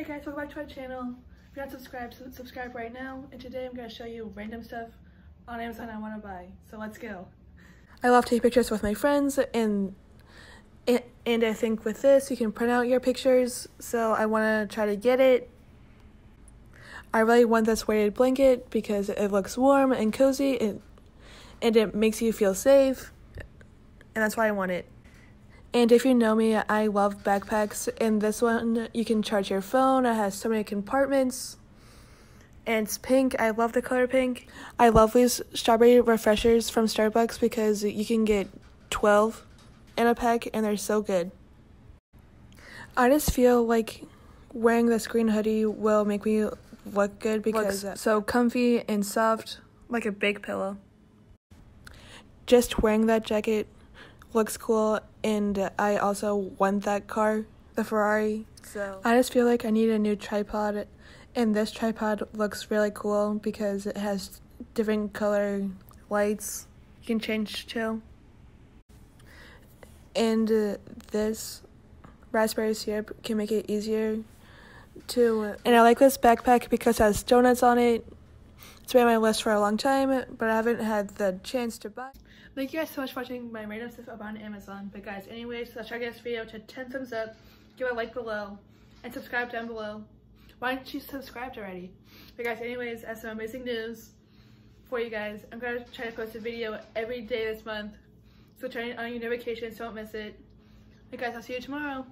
Hey guys, welcome back to my channel. If you're not subscribed, subscribe right now. And today I'm going to show you random stuff on Amazon I want to buy. So let's go. I love taking pictures with my friends and and I think with this you can print out your pictures. So I want to try to get it. I really want this weighted blanket because it looks warm and cozy and, and it makes you feel safe. And that's why I want it. And if you know me, I love backpacks. In this one, you can charge your phone. It has so many compartments. And it's pink. I love the color pink. I love these strawberry refreshers from Starbucks because you can get 12 in a pack and they're so good. I just feel like wearing this green hoodie will make me look good because it's so comfy and soft, like a big pillow. Just wearing that jacket looks cool and I also want that car, the Ferrari. So I just feel like I need a new tripod and this tripod looks really cool because it has different color lights you can change to. And uh, this raspberry syrup can make it easier to and I like this backpack because it has donuts on it. It's been on my list for a long time, but I haven't had the chance to buy. Thank you guys so much for watching my random stuff up on Amazon. But guys, anyways, try to get this video to 10 thumbs up, give a like below, and subscribe down below. Why didn't you subscribe already? But guys, anyways, I have some amazing news for you guys. I'm going to try to post a video every day this month. So turn on your notifications, don't miss it. But guys, I'll see you tomorrow.